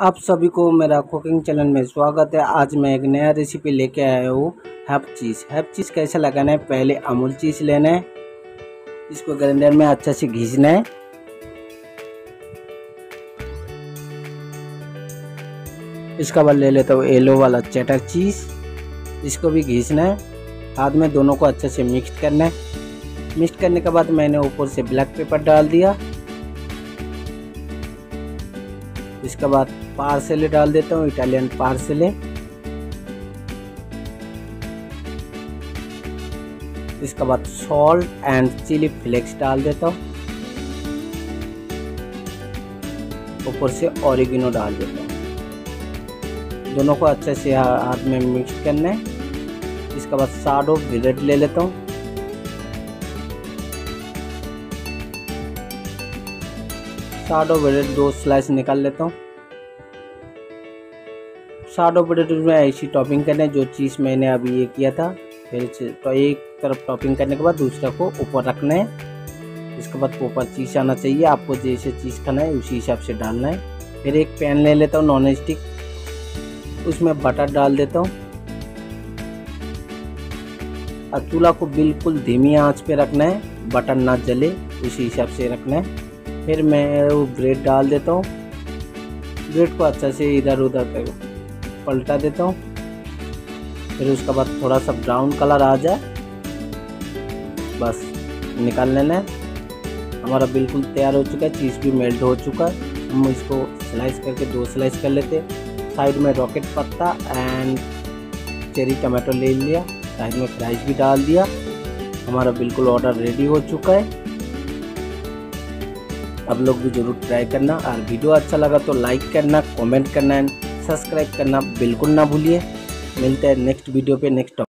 आप सभी को मेरा कुकिंग चैनल में स्वागत है। आज मैं एक नया रेसिपी लेके आया हूँ हैप चीज़ हैप चीज़ कैसे लगाना है? पहले अमूल चीज़ लेना है। इसको ग्राइंडर में अच्छे से घीसना है। इसका बाद ले लेता हूँ येलो वाला चटर चीज़ इसको भी घीसना है। हाथ में दोनों को अच्छे से मिक्स करना है। मिक्स करने के बाद मैंने ऊपर से ब्लैक पेपर डाल दिया। इसके बाद पार्सले डाल देता हूँ इटालियन पार्सले इसके बाद सॉल्ट एंड चिली फ्लेक्स डाल देता हूँ। ऊपर से ऑरिगेनो डाल देता हूँ। दोनों को अच्छे से हाथ में मिक्स करना है। इसके बाद साडो ब्रेड ले लेता हूँ। साडो ब्रेड दो स्लाइस निकाल लेता हूँ। साडो ब्रेड में ऐसी टॉपिंग करने जो चीज़ मैंने अभी ये किया था। फिर तो एक तरफ़ टॉपिंग करने के बाद दूसरा को ऊपर रखना है। इसके बाद ऊपर चीज़ आना चाहिए। आपको जैसे चीज़ खाना है, उसी हिसाब से डालना है। फिर एक पैन ले लेता हूँ नॉन स्टिक उसमें बटर डाल देता हूँ। और चूल्हा को बिल्कुल धीमी आँच पे रखना है। बटर ना जले, उसी हिसाब से रखना है। फिर मैं वो ब्रेड डाल देता हूँ। ब्रेड को अच्छा से इधर उधर कर पलटा देता हूँ। फिर उसके बाद थोड़ा सा ब्राउन कलर आ जाए। बस, निकाल लेना है। हमारा बिल्कुल तैयार हो चुका है। चीज़ भी मेल्ट हो चुका है। हम इसको स्लाइस करके दो स्लाइस कर लेते साइड में रॉकेट पत्ता एंड चेरी टमाटो ले लिया। साइड में फ्राइज भी डाल दिया। हमारा बिल्कुल ऑर्डर रेडी हो चुका है। आप लोग भी ज़रूर ट्राई करना। और वीडियो अच्छा लगा तो लाइक करना कमेंट करना एंड सब्सक्राइब करना बिल्कुल ना भूलिए। मिलते हैं नेक्स्ट वीडियो पे नेक्स्ट